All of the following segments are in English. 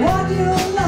What you love.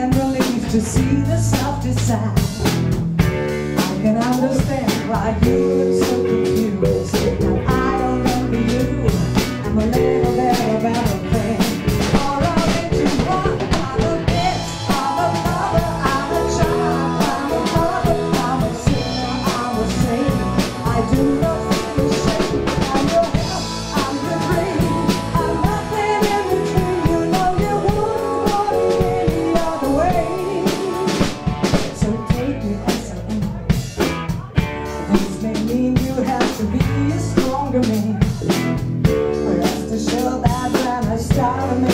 Rest assured that when I can understand why you nervous